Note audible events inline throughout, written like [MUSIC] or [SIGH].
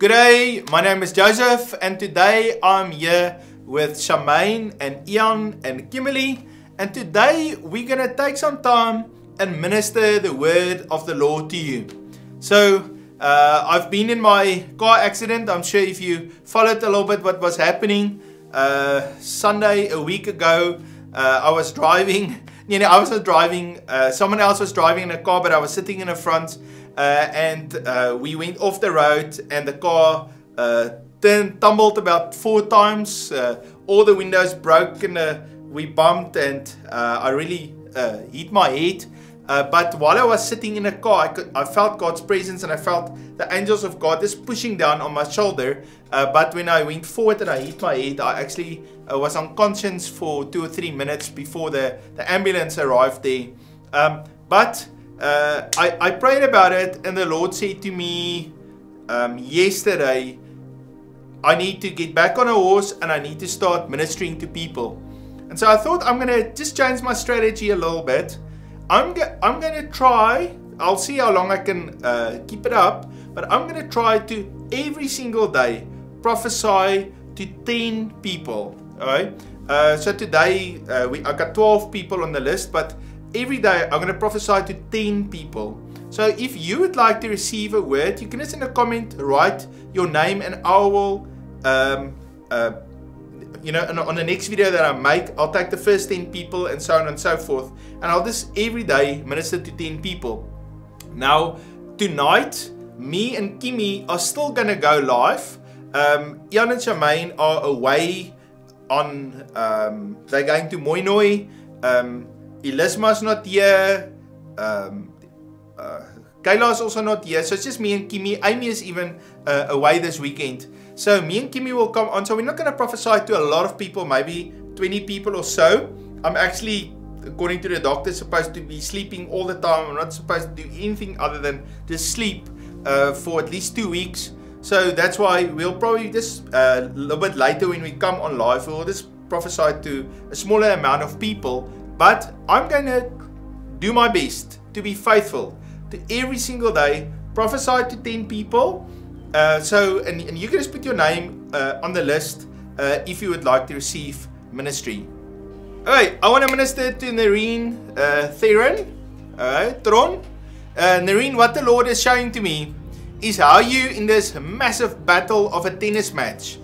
Good day, my name is Joseph, and today I'm here with Shamaine and Ian and Kimberly. And today we're gonna take some time and minister the word of the Lord to you. So, uh, I've been in my car accident. I'm sure if you followed a little bit what was happening uh, Sunday a week ago, uh, I was driving. [LAUGHS] You know, I wasn't driving. Uh, someone else was driving in a car, but I was sitting in the front and uh, we went off the road and the car uh, turned, tumbled about four times. Uh, all the windows broke and uh, we bumped and uh, I really hit my head. but while I was sitting in the car, I, could, I, felt God's presence and I felt the angels of God just pushing down on my shoulder. but when I went forward and I hit my head, I actually was unconscious for two or three minutes before the, the ambulance arrived there. Um, but uh, I, I prayed about it, and the Lord said to me um, yesterday, I need to get back on a horse and I need to start ministering to people. And so I thought I'm going to just change my strategy a little bit. I'm, go- I'm going to try, I'll see how long I can uh, keep it up, but I'm going to try to every single day prophesy to 10 people. All right. Uh, so today uh, we I got 12 people on the list, but every day I'm going to prophesy to 10 people. So if you would like to receive a word, you can just in a comment write your name and I will, um, uh, you know, on the next video that I make, I'll take the first 10 people and so on and so forth. And I'll just every day minister to 10 people. Now, tonight, me and Kimmy are still going to go live. Um, and Shamaine are away on, um, they're going to Mooinooi. Um, Elisma's not here. Um, uh, Kayla's also not here. So it's just me and Kimmy. Amy is even uh, away this weekend. So me and Kimmy will come on. So we're not going to prophesy to a lot of people, maybe 20 people or so. I'm actually, according to the doctor, supposed to be sleeping all the time. I'm not supposed to do anything other than just sleep uh, for at least two weeks. So that's why we'll probably just a little bit later when we come on live, we'll just prophesy to a smaller amount of people but I'm going to do my best to be faithful to every single day, prophesy to 10 people. Uh, so, and, and you can just put your name uh, on the list uh, if you would like to receive ministry. Alright, I want to minister to Nareen uh, Theron. Alright, Tron. Uh, Nareen, what the Lord is showing to me is how you, in this massive battle of a tennis match,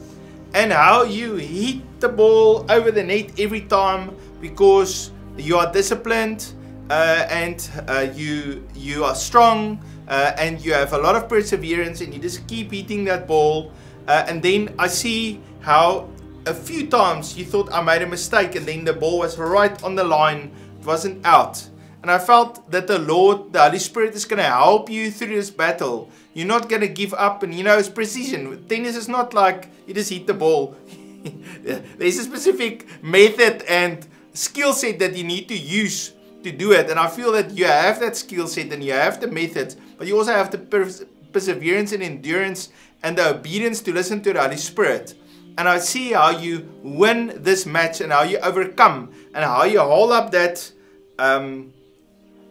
and how you hit the ball over the net every time because you are disciplined uh, and uh, you you are strong uh, and you have a lot of perseverance and you just keep hitting that ball. Uh, and then I see how a few times you thought I made a mistake and then the ball was right on the line it wasn't out. And I felt that the Lord the Holy Spirit is going to help you through this battle. You're not going to give up and you know it's precision. Tennis is not like you just hit the ball. [LAUGHS] There's a specific method and skill set that you need to use to do it. And I feel that you have that skill set and you have the methods, but you also have the pers perseverance and endurance and the obedience to listen to the Holy Spirit. And I see how you win this match and how you overcome and how you hold up that um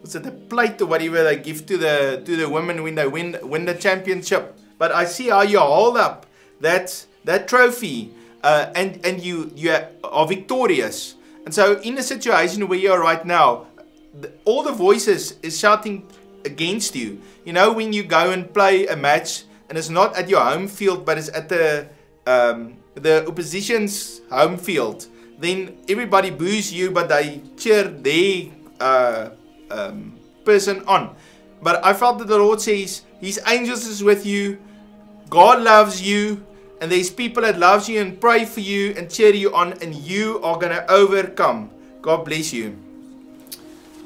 what's it a plate or whatever they give to the to the women when they win win the championship. But I see how you hold up that that trophy uh, and and you you are victorious and so in the situation where you are right now, all the voices is shouting against you. You know, when you go and play a match and it's not at your home field, but it's at the um, the opposition's home field, then everybody boos you, but they cheer their uh, um, person on. But I felt that the Lord says His angels is with you. God loves you and there's people that loves you and pray for you and cheer you on and you are going to overcome. God bless you.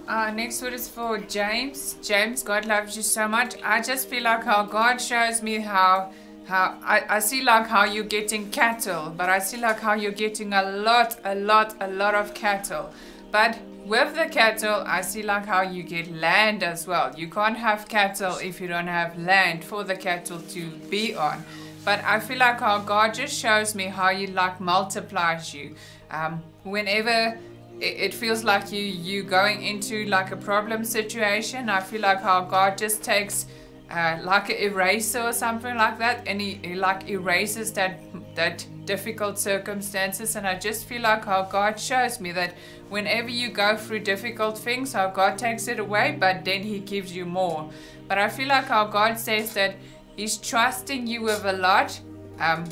Uh, next word is for James. James, God loves you so much. I just feel like how God shows me how how I, I see like how you're getting cattle, but I see like how you're getting a lot, a lot, a lot of cattle. But with the cattle, I see like how you get land as well. You can't have cattle if you don't have land for the cattle to be on. But I feel like how God just shows me how He like multiplies you. Um, whenever it, feels like you you going into like a problem situation, I feel like how God just takes uh, like an eraser or something like that, and he, he like erases that that difficult circumstances. And I just feel like how God shows me that whenever you go through difficult things, how God takes it away, but then He gives you more. But I feel like how God says that He's trusting you with a lot, um,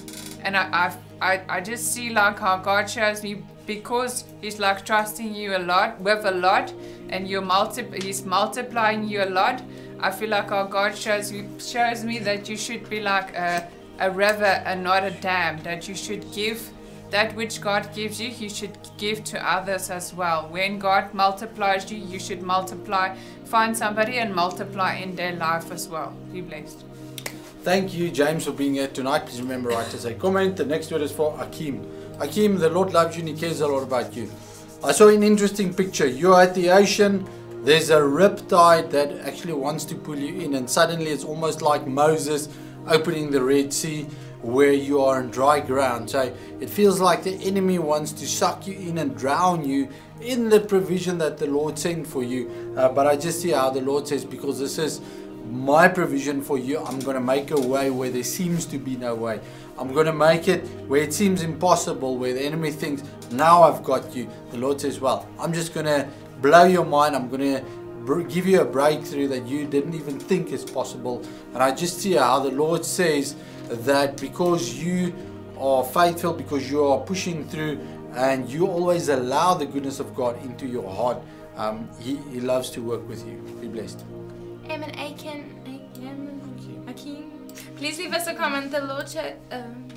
and I, I I I just see like how God shows me because He's like trusting you a lot with a lot, and you're multi He's multiplying you a lot. I feel like our God shows you shows me that you should be like a, a river and not a dam. That you should give that which God gives you, you should give to others as well. When God multiplies you, you should multiply. Find somebody and multiply in their life as well. Be blessed. Thank you, James, for being here tonight. Please remember, write us a comment. The next word is for Akim. Akim, the Lord loves you and He cares a lot about you. I saw an interesting picture. You're at the ocean there's a riptide that actually wants to pull you in and suddenly it's almost like Moses opening the Red Sea where you are on dry ground. So it feels like the enemy wants to suck you in and drown you in the provision that the Lord sent for you. Uh, but I just see how the Lord says, because this is my provision for you, I'm going to make a way where there seems to be no way. I'm going to make it where it seems impossible, where the enemy thinks, now I've got you. The Lord says, well, I'm just going to blow your mind. I'm going to give you a breakthrough that you didn't even think is possible. And I just see how the Lord says that because you are faithful, because you are pushing through, and you always allow the goodness of God into your heart, um, he, he loves to work with you. Be blessed. Amen. Akin, Akin, please leave us a comment. The Lord said, um,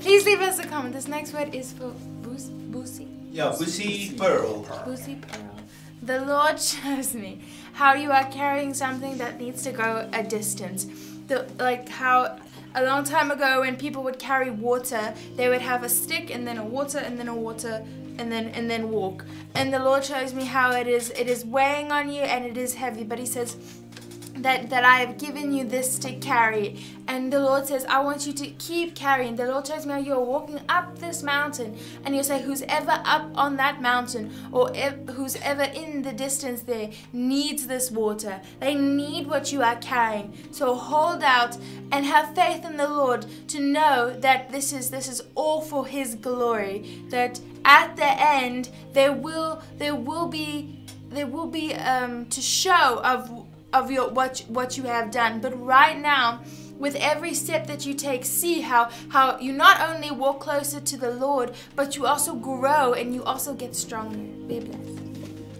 please leave us a comment. This next word is for Boosie. Yeah, Bussy Pearl. Bussy Pearl. The Lord [LAUGHS] shows me how you are carrying something that needs to go a distance. The, like how a long time ago when people would carry water, they would have a stick and then a water and then a water and then and then walk. And the Lord shows me how it is it is weighing on you and it is heavy. But he says, that, that I have given you this to carry. And the Lord says, I want you to keep carrying. The Lord tells me you're walking up this mountain. And you say, who's ever up on that mountain or who's ever in the distance there needs this water. They need what you are carrying. So hold out and have faith in the Lord to know that this is this is all for his glory. That at the end there will there will be there will be um, to show of of your what what you have done but right now with every step that you take see how how you not only walk closer to the lord but you also grow and you also get stronger be blessed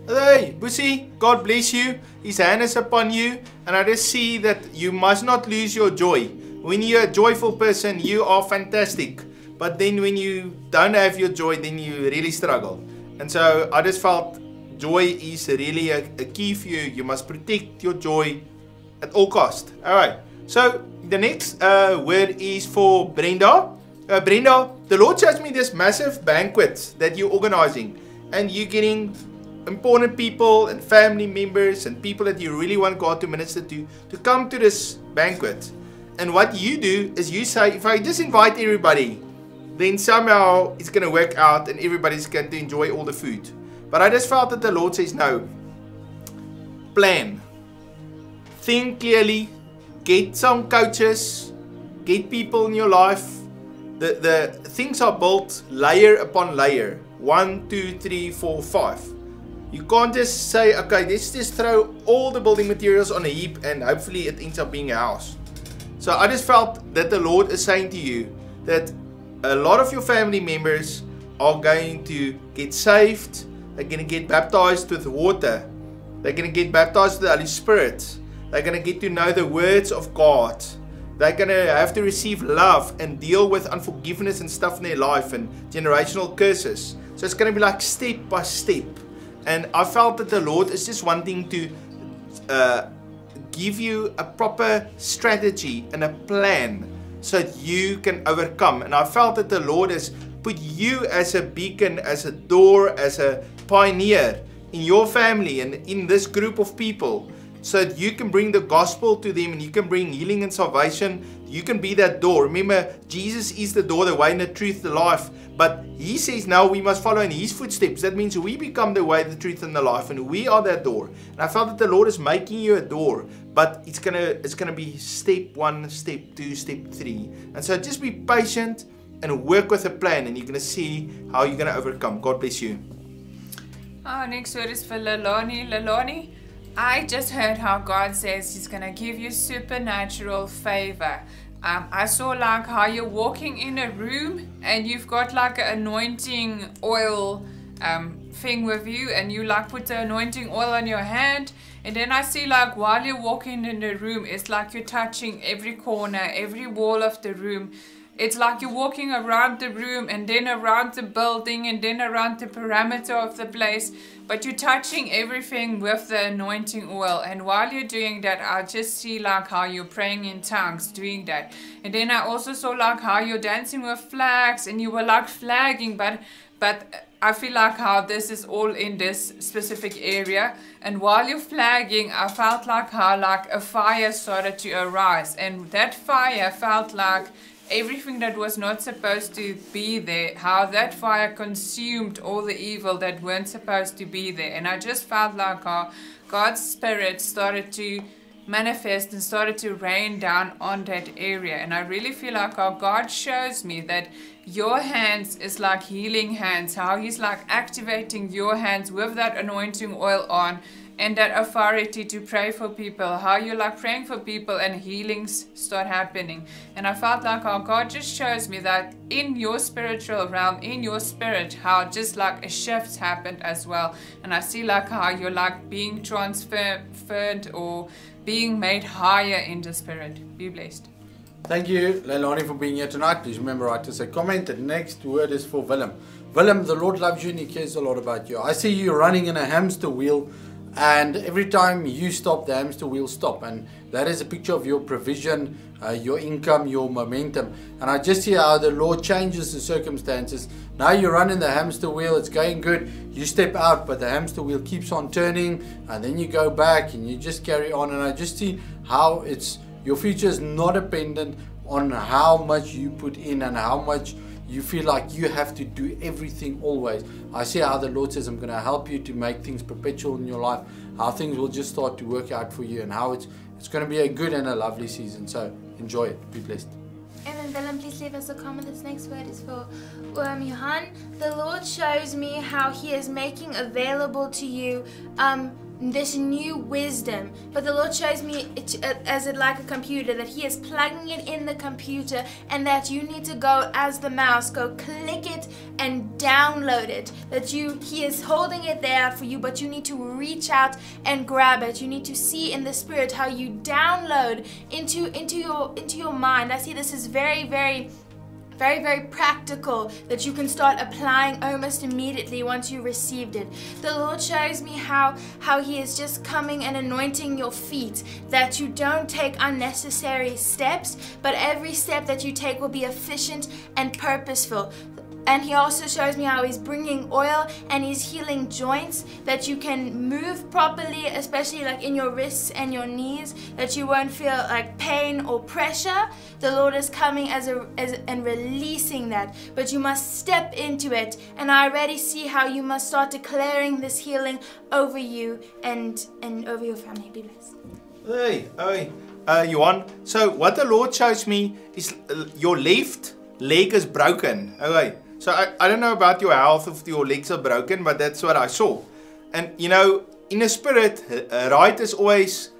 Hey, Bussy, God bless you. His hand is upon you, and I just see that you must not lose your joy. When you're a joyful person, you are fantastic. But then when you don't have your joy, then you really struggle. And so I just felt joy is really a, a key for you. You must protect your joy at all cost. All right. So the next uh, word is for Brenda. Uh, Brenda, the Lord shows me this massive banquet that you're organizing, and you're getting important people and family members and people that you really want God to minister to to come to this banquet. And what you do is you say, if I just invite everybody, then somehow it's going to work out and everybody's going to enjoy all the food. But I just felt that the Lord says, no. Plan. Think clearly. Get some coaches. Get people in your life. The, the things are built layer upon layer. One, two, three, four, five. You can't just say, okay, let's just throw all the building materials on a heap and hopefully it ends up being a house. So I just felt that the Lord is saying to you that a lot of your family members are going to get saved they're going to get baptized with water. They're going to get baptized with the Holy Spirit. They're going to get to know the words of God. They're going to have to receive love and deal with unforgiveness and stuff in their life and generational curses. So it's going to be like step by step. And I felt that the Lord is just wanting to uh, give you a proper strategy and a plan so that you can overcome. And I felt that the Lord has put you as a beacon, as a door, as a pioneer in your family and in this group of people so that you can bring the gospel to them and you can bring healing and salvation. You can be that door. Remember, Jesus is the door, the way, and the truth, the life. But He says now we must follow in His footsteps. That means we become the way, the truth, and the life, and we are that door. And I felt that the Lord is making you a door but it's gonna it's gonna be step one, step two, step three. And so just be patient and work with a plan, and you're gonna see how you're gonna overcome. God bless you. Our next word is for Laloni. Laloni, I just heard how God says He's gonna give you supernatural favor. Um, I saw like how you're walking in a room and you've got like an anointing oil um, thing with you, and you like put the anointing oil on your hand. And then I see like while you're walking in the room, it's like you're touching every corner, every wall of the room. It's like you're walking around the room and then around the building and then around the perimeter of the place, but you're touching everything with the anointing oil. And while you're doing that, I just see like how you're praying in tongues doing that. And then I also saw like how you're dancing with flags and you were like flagging, but but I feel like how this is all in this specific area. And while you're flagging, I felt like how like a fire started to arise. And that fire felt like everything that was not supposed to be there, how that fire consumed all the evil that weren't supposed to be there. And I just felt like how God's Spirit started to manifest and started to rain down on that area. And I really feel like how God shows me that your hands is like healing hands, how He's like activating your hands with that anointing oil on and that authority to pray for people, how you like praying for people and healings start happening. And I felt like how God just shows me that in your spiritual realm, in your spirit, how just like a shift happened as well. And I see like how you're like being transferred or being made higher in the spirit. Be blessed. Thank you, Leilani, for being here tonight. Please remember write to say comment. The next word is for Willem. Willem, the Lord loves you and He cares a lot about you. I see you running in a hamster wheel, and every time you stop, the hamster wheel stop. And that is a picture of your provision, uh, your income, your momentum. And I just see how the law changes the circumstances. Now you're running the hamster wheel, it's going good. You step out, but the hamster wheel keeps on turning, and then you go back and you just carry on. And I just see how it's your future is not dependent on how much you put in and how much you feel like you have to do everything always. I see how the Lord says, I'm going to help you to make things perpetual in your life, how things will just start to work out for you, and how it's, it's going to be a good and a lovely season. So enjoy it. Be blessed. And then Willem, please leave us a comment. This next word is for um, Johan. The Lord shows me how He is making available to you um, this new wisdom. But the Lord shows me it, uh, as it like a computer that He is plugging it in the computer, and that you need to go as the mouse, go click it and download it. That you He is holding it there for you, but you need to reach out and grab it. You need to see in the spirit how you download into into your into your mind. I see this is very very very, very practical that you can start applying almost immediately once you received it. The Lord shows me how, how He is just coming and anointing your feet, that you don't take unnecessary steps, but every step that you take will be efficient and purposeful. And he also shows me how he's bringing oil and he's healing joints that you can move properly, especially like in your wrists and your knees, that you won't feel like pain or pressure. The Lord is coming as a as, and releasing that, but you must step into it. And I already see how you must start declaring this healing over you and and over your family. Be blessed. Hey, hey, uh, Johan. So what the Lord shows me is uh, your left leg is broken. Okay. So I, I don't know about your health if your legs are broken, but that's what I saw. And you know, in a spirit, right is always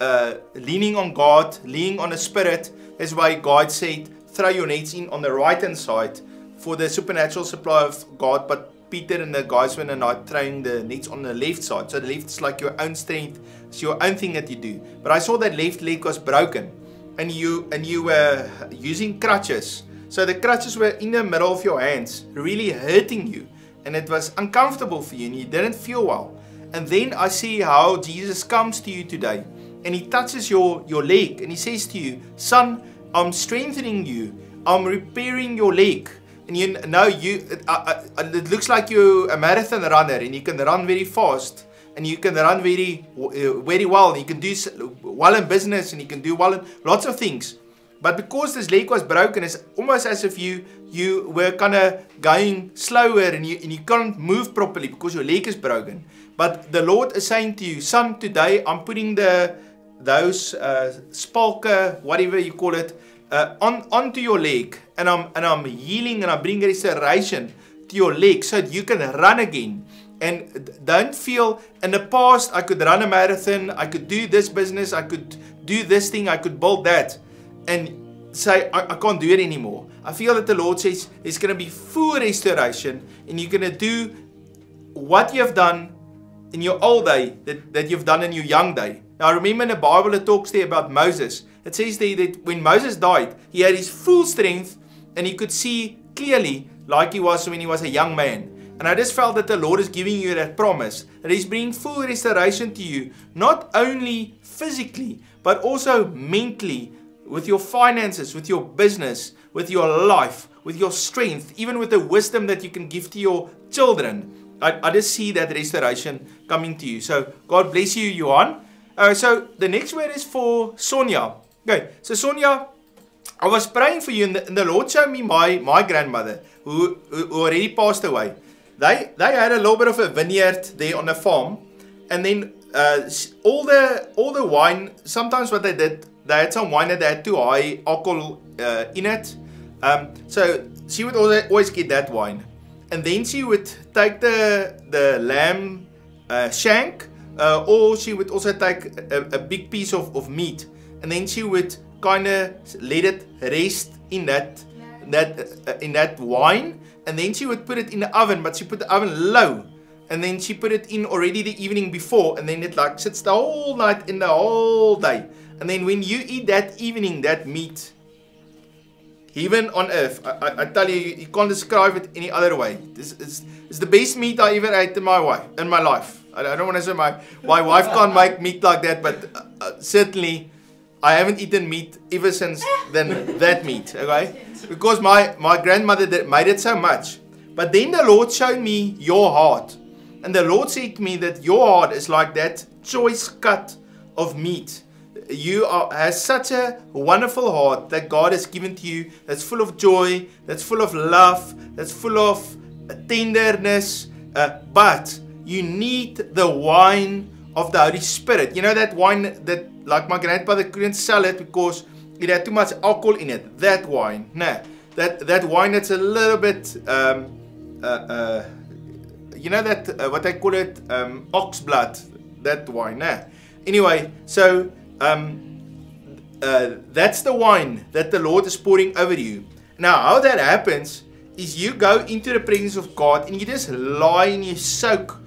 uh, leaning on God, leaning on the spirit. That's why God said, throw your nets in on the right hand side for the supernatural supply of God. But Peter and the guys were not throwing the nets on the left side. So the left is like your own strength, it's your own thing that you do. But I saw that left leg was broken, and you and you were using crutches. So the crutches were in the middle of your hands, really hurting you, and it was uncomfortable for you, and you didn't feel well. And then I see how Jesus comes to you today, and he touches your, your leg, and he says to you, Son, I'm strengthening you, I'm repairing your leg. And you know, you uh, uh, it looks like you're a marathon runner, and you can run very fast and you can run very very well and you can do well in business and you can do well in lots of things but because this leg was broken, it's almost as if you you were kind of going slower and you and you can't move properly because your leg is broken. But the Lord is saying to you, son, today I'm putting the those uh, spalker, whatever you call it, uh, on onto your leg, and I'm and I'm healing and I bring restoration to your leg so that you can run again. And don't feel in the past I could run a marathon, I could do this business, I could do this thing, I could build that, and say I, I can't do it anymore. I feel that the Lord says there's going to be full restoration, and you're going to do what you have done in your old day that, that you've done in your young day. Now remember in the Bible it talks there about Moses. It says there that when Moses died, he had his full strength and he could see clearly like he was when he was a young man. And I just felt that the Lord is giving you that promise that He's bringing full restoration to you, not only physically, but also mentally, with your finances, with your business, with your life, with your strength, even with the wisdom that you can give to your children. I, I just see that restoration coming to you. So God bless you, Johan. Uh, so the next word is for Sonia. Okay, so Sonia, I was praying for you, and the, and the Lord showed me my my grandmother who, who already passed away. They they had a little bit of a vineyard there on the farm, and then uh, all the all the wine. Sometimes what they did, had some wine that had too high alcohol uh, in it. Um, so she would always get that wine, and then she would take the the lamb uh, shank, uh, or she would also take a, a big piece of, of meat, and then she would kind of let it rest in that that uh, in that wine, and then she would put it in the oven, but she put the oven low, and then she put it in already the evening before, and then it like sits the whole night in the whole day, and then when you eat that evening that meat. Heaven on earth. I, I, I tell you, you can't describe it any other way. This is it's the best meat I ever ate in my wife in my life. I, I don't want to say my my wife can't make meat like that, but uh, uh, certainly I haven't eaten meat ever since then that meat. Okay, because my my grandmother did, made it so much. But then the Lord showed me your heart, and the Lord said to me that your heart is like that choice cut of meat you are has such a wonderful heart that God has given to you that's full of joy, that's full of love, that's full of tenderness, uh, but you need the wine of the Holy Spirit. You know that wine that like my grandfather couldn't sell it because it had too much alcohol in it. That wine. Nah. That that wine that's a little bit um uh, uh you know that uh, what I call it um ox blood that wine. Nah. Anyway, so um, uh, that's the wine that the Lord is pouring over you. Now, how that happens is you go into the presence of God and you just lie and you soak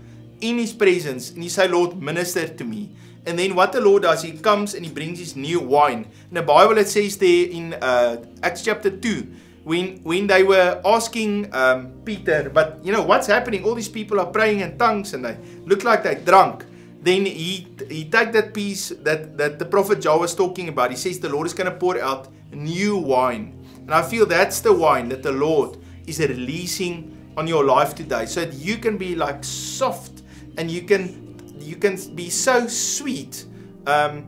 in His presence and you say, Lord, minister to me. And then what the Lord does, He comes and He brings His new wine. In the Bible, it says there in uh, Acts chapter 2, when, when they were asking um, Peter, but you know, what's happening? All these people are praying in tongues and they look like they're drunk then he he take that piece that that the prophet Joel was talking about. He says the Lord is going to pour out new wine, and I feel that's the wine that the Lord is releasing on your life today, so that you can be like soft and you can you can be so sweet, um,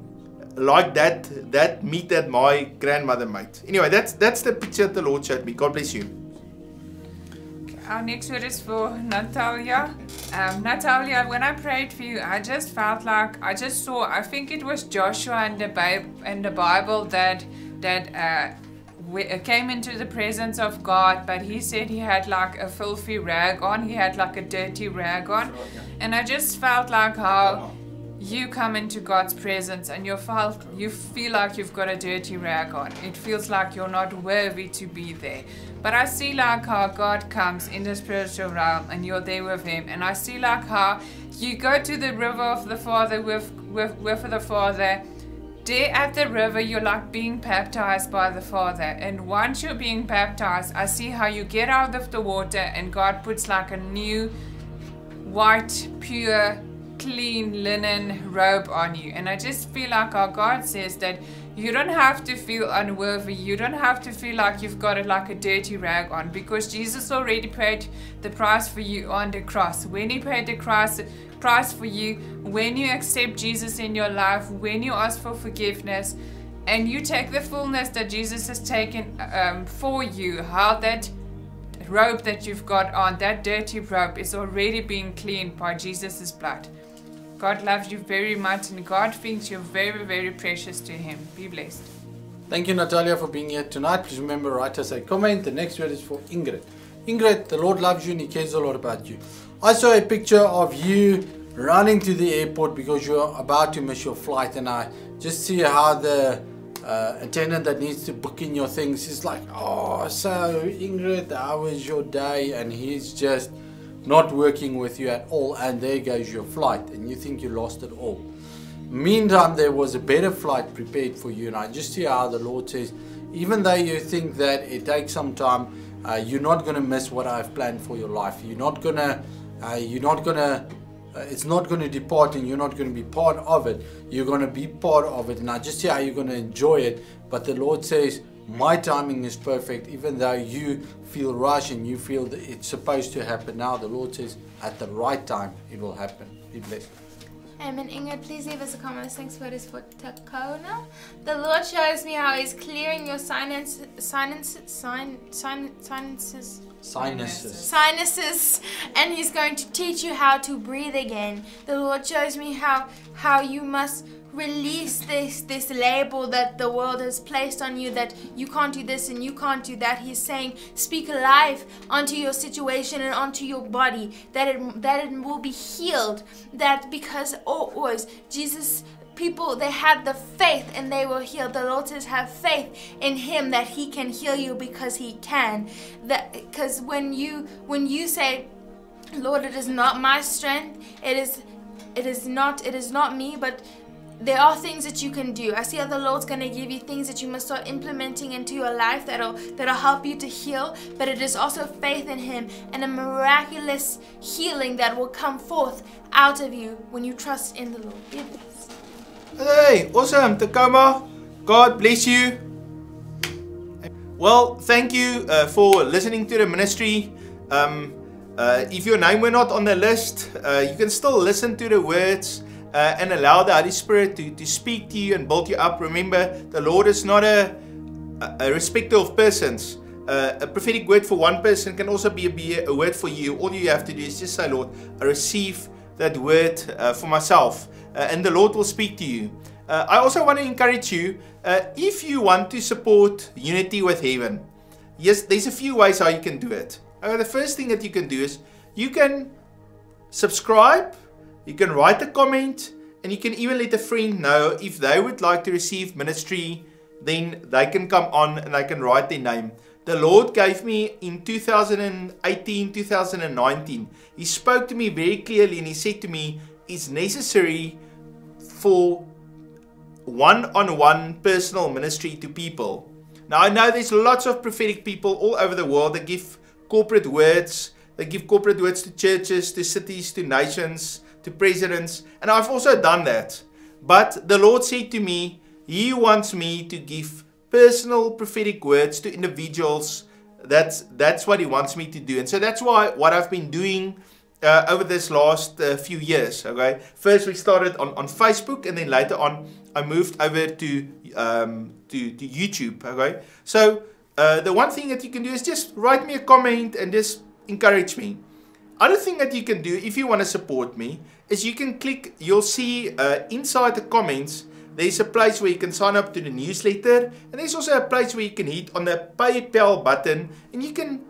like that that meat that my grandmother made. Anyway, that's that's the picture the Lord showed me. God bless you. Our next word is for Natalia. Um, Natalia, when I prayed for you, I just felt like I just saw. I think it was Joshua in the Bible, in the Bible that that uh, we, uh, came into the presence of God, but he said he had like a filthy rag on. He had like a dirty rag on, and I just felt like how you come into God's presence and you felt you feel like you've got a dirty rag on. It feels like you're not worthy to be there. But I see like how God comes in the spiritual realm and you're there with him. And I see like how you go to the river of the Father with with, with the Father. There at the river, you're like being baptized by the Father. And once you're being baptized, I see how you get out of the water and God puts like a new white, pure, clean linen robe on you. And I just feel like our God says that you don't have to feel unworthy. You don't have to feel like you've got it like a dirty rag on because Jesus already paid the price for you on the cross. When He paid the price, price for you, when you accept Jesus in your life, when you ask for forgiveness, and you take the fullness that Jesus has taken um, for you, how that robe that you've got on, that dirty robe, is already being cleaned by Jesus' blood. God loves you very much and God thinks you're very, very precious to Him. Be blessed. Thank you, Natalia, for being here tonight. Please remember, write us a comment. The next word is for Ingrid. Ingrid, the Lord loves you and He cares a lot about you. I saw a picture of you running to the airport because you're about to miss your flight, and I just see how the uh, attendant that needs to book in your things is like, oh, so Ingrid, how was your day? And he's just not working with you at all, and there goes your flight, and you think you lost it all. Meantime, there was a better flight prepared for you, and I just see how the Lord says, even though you think that it takes some time, uh, you're not going to miss what I've planned for your life. You're not gonna, uh, you're not gonna uh, it's not going to depart and you're not going to be part of it. You're going to be part of it. And I just see how you're going to enjoy it. But the Lord says, My timing is perfect. Even though you feel rushed and you feel that it's supposed to happen now, the Lord says, At the right time, it will happen. Be blessed. Amen. Ingrid, please leave us a comment. Thanks for this for Takona. The Lord shows me how He's clearing your sinus, sinus, sin, sin, sinuses Sinuses. sinuses and he's going to teach you how to breathe again the lord shows me how how you must release this this label that the world has placed on you that you can't do this and you can't do that. He's saying speak life onto your situation and onto your body that it that it will be healed that because oh, always jesus people they had the faith and they were healed. The says have faith in him that he can heal you because he can. That because when you when you say lord it is not my strength it is it is not it is not me but there are things that you can do. I see how the Lord's gonna give you things that you must start implementing into your life that'll that'll help you to heal. But it is also faith in Him and a miraculous healing that will come forth out of you when you trust in the Lord. Be. Hey, awesome, Tacoma. God bless you. Well, thank you uh, for listening to the ministry. Um, uh, if your name were not on the list, uh, you can still listen to the words uh, and allow the Holy Spirit to, to speak to you and build you up. Remember, the Lord is not a, a respecter of persons. Uh, a prophetic word for one person can also be a, be a word for you. All you have to do is just say, Lord, I receive that word uh, for myself, uh, and the Lord will speak to you. Uh, I also want to encourage you uh, if you want to support Unity with Heaven, yes, there's a few ways how you can do it. Uh, the first thing that you can do is you can subscribe, you can write a comment, and you can even let a friend know if they would like to receive ministry, then they can come on and they can write their name. The Lord gave me in 2018, 2019, He spoke to me very clearly and He said to me, It's necessary for one on one personal ministry to people. Now, I know there's lots of prophetic people all over the world that give corporate words, they give corporate words to churches, to cities, to nations, to presidents, and I've also done that. But the Lord said to me, He wants me to give personal prophetic words to individuals. That's that's what He wants me to do, and so that's why what I've been doing uh, over this last uh, few years. Okay, first we started on, on Facebook, and then later on I moved over to um, to, to YouTube. Okay, so uh, the one thing that you can do is just write me a comment and just encourage me. Other thing that you can do if you want to support me is you can click. You'll see uh, inside the comments. There's a place where you can sign up to the newsletter, and there's also a place where you can hit on the PayPal button, and you can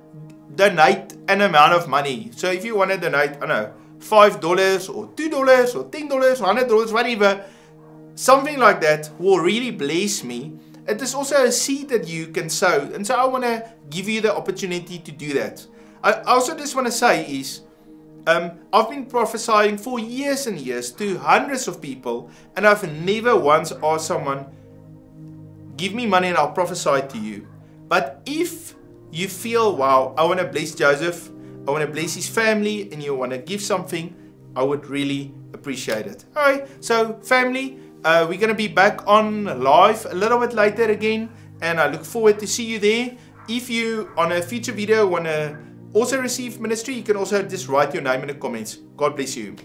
donate an amount of money. So if you want to donate, I don't know, five dollars or two dollars or ten dollars or hundred dollars, whatever, something like that will really bless me. It is also a seed that you can sow, and so I want to give you the opportunity to do that. I also just want to say is, um, I've been prophesying for years and years to hundreds of people, and I've never once asked someone, "Give me money and I'll prophesy to you." But if you feel, wow, I want to bless Joseph, I want to bless his family, and you want to give something, I would really appreciate it. All right, so family, uh, we're going to be back on live a little bit later again, and I look forward to see you there. If you on a future video want to also receive ministry, you can also just write your name in the comments. God bless you.